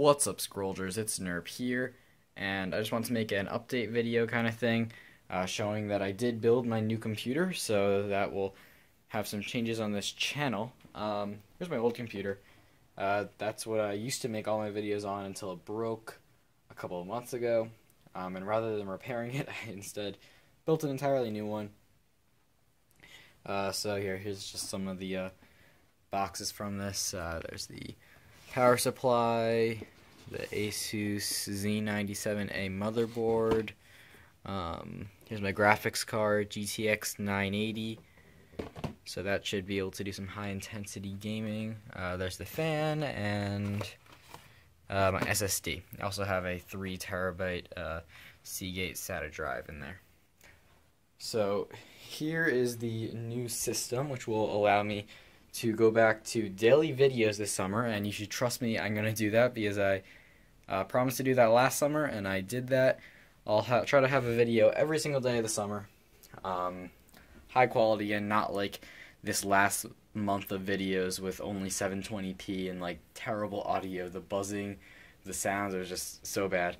What's up, Scrollgers? It's Nerp here, and I just want to make an update video kind of thing, uh, showing that I did build my new computer, so that will have some changes on this channel. Um, here's my old computer. Uh, that's what I used to make all my videos on until it broke a couple of months ago, um, and rather than repairing it, I instead built an entirely new one. Uh, so here, here's just some of the uh, boxes from this. Uh, there's the power supply, the Asus Z97A motherboard. Um, here's my graphics card, GTX 980. So that should be able to do some high intensity gaming. Uh, there's the fan and uh, my SSD. I also have a 3 terabyte uh, Seagate SATA drive in there. So here is the new system, which will allow me to go back to daily videos this summer, and you should trust me, I'm going to do that because I uh, promised to do that last summer, and I did that. I'll try to have a video every single day of the summer, um, high quality, and not like this last month of videos with only 720p and like terrible audio. The buzzing, the sounds are just so bad.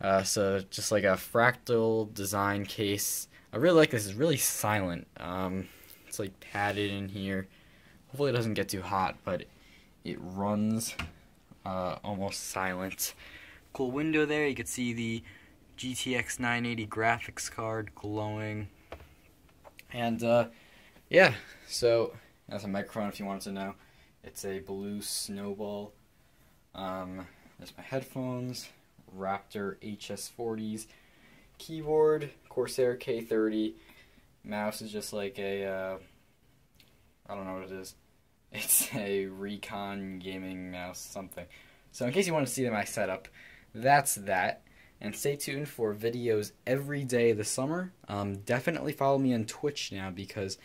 Uh, so just like a fractal design case. I really like this. It's really silent. Um, it's like padded in here. Hopefully it doesn't get too hot, but it runs uh, almost silent. Cool window there. You can see the GTX 980 graphics card glowing. And uh, yeah, so that's a microphone if you wanted to know. It's a blue snowball. Um, there's my headphones, Raptor HS40s, keyboard, Corsair K30. Mouse is just like a, uh, I don't know what it is. It's a Recon gaming mouse something. So in case you want to see my setup, that's that. And stay tuned for videos every day this summer. Um, definitely follow me on Twitch now because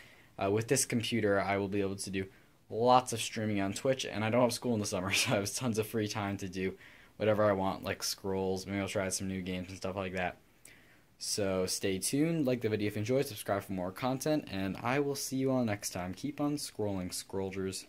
uh, with this computer I will be able to do lots of streaming on Twitch. And I don't have school in the summer, so I have tons of free time to do whatever I want, like scrolls. Maybe I'll try some new games and stuff like that. So stay tuned, like the video if you enjoyed, subscribe for more content, and I will see you all next time. Keep on scrolling, Scrollgers.